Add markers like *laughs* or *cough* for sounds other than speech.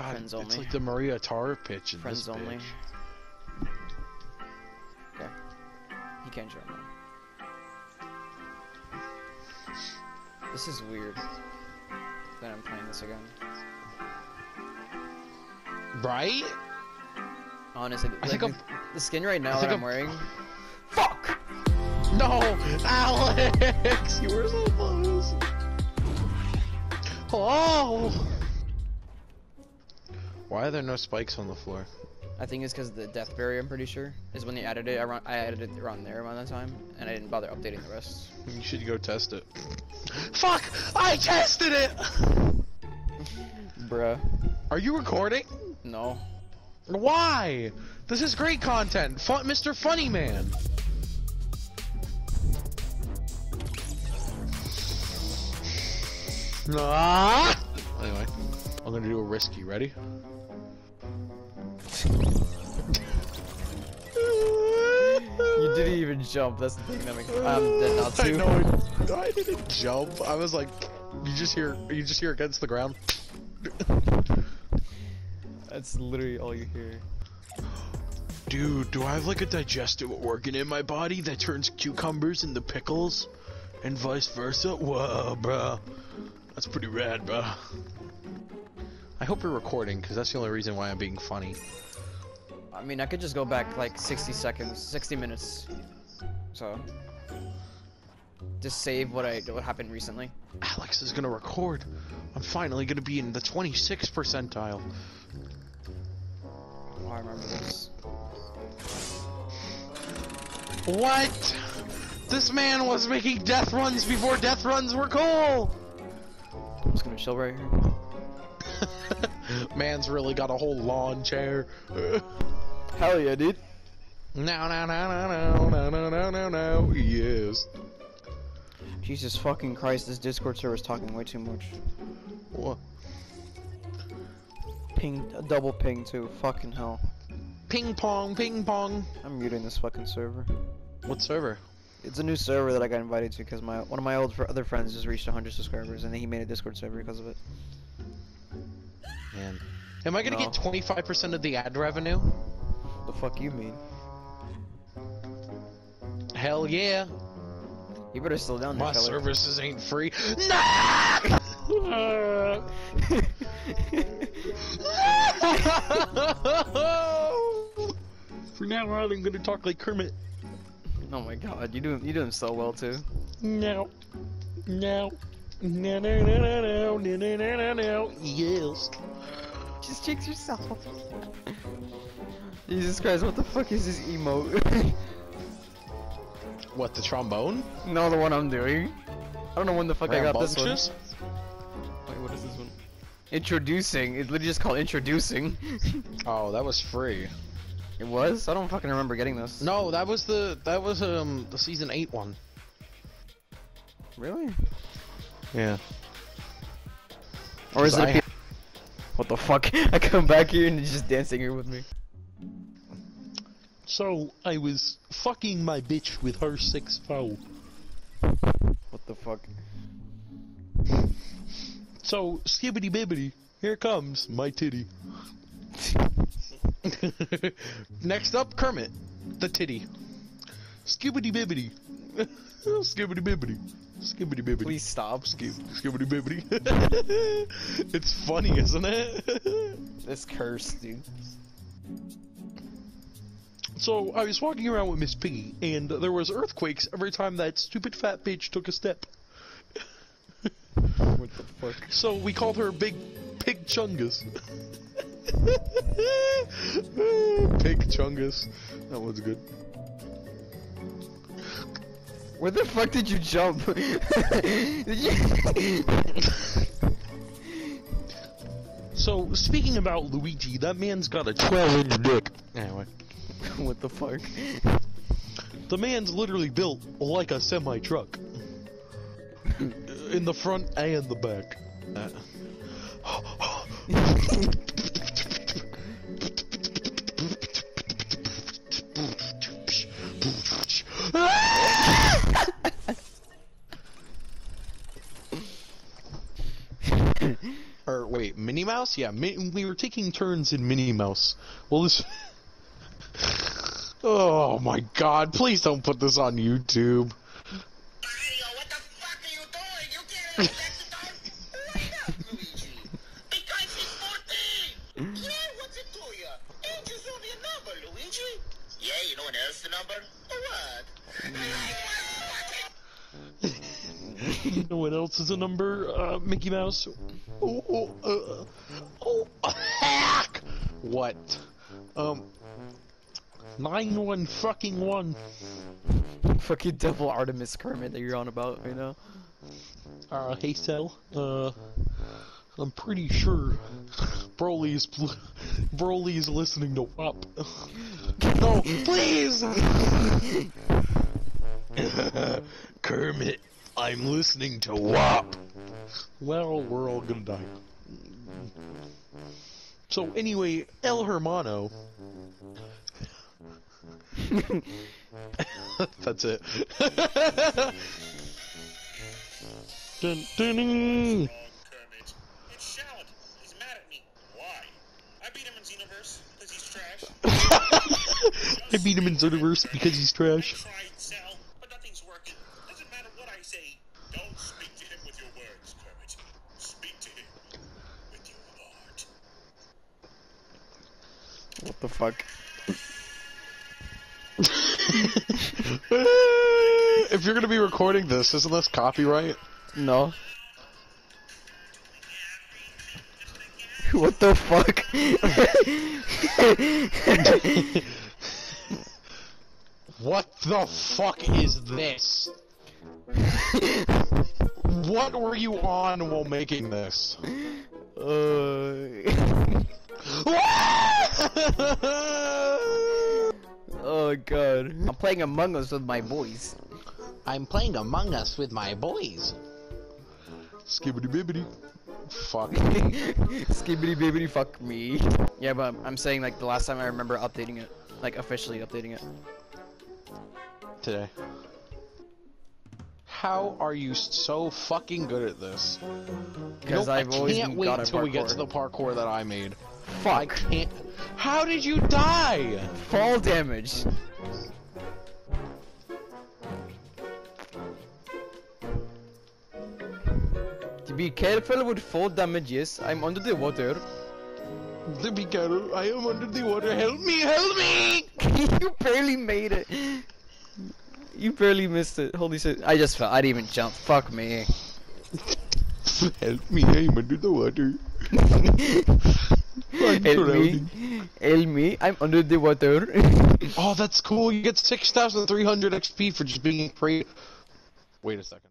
God, Friends it's only. like the Maria Tar pitch in Friends this only. bitch. Okay. He can't join now. This is weird. That I'm playing this again. Right? Honestly, I like think the, the skin right now that I'm I'm- wearing. Fuck! No, Alex, *laughs* you were so close. Oh. Why are there no spikes on the floor? I think it's because the death barrier. I'm pretty sure is when they added it. Around, I added it around there around that time, and I didn't bother updating the rest. You should go test it. Fuck! I tested it! *laughs* Bruh. Are you recording? No. Why? This is great content. Fun Mr. Funny Man. *laughs* Ah! I'm gonna do a risky. Ready? You didn't even jump. That's the thing that makes. I'm dead now I know. I, I didn't jump. I was like, you just hear, you just hear against the ground. That's literally all you hear. Dude, do I have like a digestive organ in my body that turns cucumbers into pickles? And vice versa? Whoa, bruh. That's pretty rad, bruh. I hope you're recording, because that's the only reason why I'm being funny. I mean, I could just go back like 60 seconds, 60 minutes. So, just save what I what happened recently. Alex is gonna record. I'm finally gonna be in the 26th percentile. Oh, I remember this. What? This man was making death runs before death runs were cool! I'm just gonna chill right here. Man's really got a whole lawn chair. Hell yeah, dude. No, no, no, no, no, no, no, no, no, no, yes. Jesus fucking Christ, this Discord server is talking way too much. What? Ping, a double ping too. Fucking hell. Ping pong, ping pong. I'm muting this fucking server. What server? It's a new server that I got invited to because my one of my old fr other friends just reached 100 subscribers and then he made a Discord server because of it. Man. Am I gonna No. get 25% of the ad revenue? The fuck you mean? Hell yeah. You better slow down there, My fella. services ain't free. Nah! *laughs* For now on, I'm gonna talk like Kermit. oh my god, you doing you doing so well too. No. No. No, no, no, no, no, no, no, no, no, no. Yes. Just jinx yourself. *laughs* Jesus Christ, what the fuck is this emote? *laughs* What, the trombone? no, the one I'm doing. I don't know when the fuck I got this one. Wait, what is this one? Introducing. It's literally just called introducing. *laughs* Oh, that was free. it was? I don't fucking remember getting this. No, that was the that was um the season eight one. Really? Yeah. Or is it? I a P- what the fuck? *laughs* I come back here and you're just dancing here with me. So I was fucking my bitch with her six foe. What the fuck? So skibbity bibbity, here comes my titty. *laughs* Next up, Kermit, the titty. Skibbity bibbity, *laughs* skibbity bibbity, skibbity bibbity. Please stop. Skib skibbity bibbity. *laughs* it's funny, isn't it? *laughs* This curse, dude. so I was walking around with Miss Piggy, and there was earthquakes every time that stupid fat bitch took a step. What the fuck? So we called her Big Pig Chungus. Pig Chungus. That one's good. Where the fuck did you jump? *laughs* Did you- So speaking about Luigi, that man's got a 12 inch dick. Anyway, *laughs* what the fuck? the man's literally built like a semi truck. In the front and the back. or *laughs* Mouse? Yeah, Mi- we were taking turns in Minnie Mouse. Well, this. *laughs* oh my God! Please don't put this on YouTube. Mario, what the fuck are you doing? You can't have sex with. Luigi. Because he's 14. Yeah, what's it to you? Age is only a number, Luigi. Yeah, you know what else is a number? What? Mm. You know what else is a number, uh, Mickey Mouse? Oh, oh, uh, oh, hack! What? Um, nine one fucking one. Fucking double Artemis Kermit that you're on about right now. Uh, hey Sal, uh, I'm pretty sure Broly's pl- Broly's listening to WAP. no, please! *laughs* *laughs* Kermit, I'm listening to WAP. Well, we're all gonna die. So anyway, El Hermano. *laughs* That's it. dun, dun, dun. Wrong, Kermit. It's Shout. He's mad at me. Why? I beat him in Xenoverse because he's trash. Nothing's working. Doesn't matter what I say. Don't speak to him with your words, Kermit. Speak to him with your heart. What the fuck? *laughs* if you're gonna be recording this, isn't this copyright? No. *laughs* What the fuck? *laughs* What the fuck is this? What were you on while making this? uh... *laughs* oh god. I'm playing Among Us with my boys. I'm playing Among Us with my boys. Skibbity bibbity. Fuck. *laughs* Skibbity bibbity fuck me. Yeah, but I'm saying like the last time I remember updating it. Like officially updating it. Today. How are you so fucking good at this? Because Nope, I've I always can't wait till we get to the parkour that I made. Fuck. I can't. How did you die? Fall damage. To be careful with fall damages, I'm under the water. To be careful, I am under the water. Help me! Help me! *laughs* you barely made it. You barely missed it. Holy shit. I just fell. I didn't even jump. Fuck me. Help me! I'm under the water. *laughs* I'm Help drowning. me. Help me. I'm under the water. Oh, that's cool. You get 6,300 XP for just being afraid. Wait a second.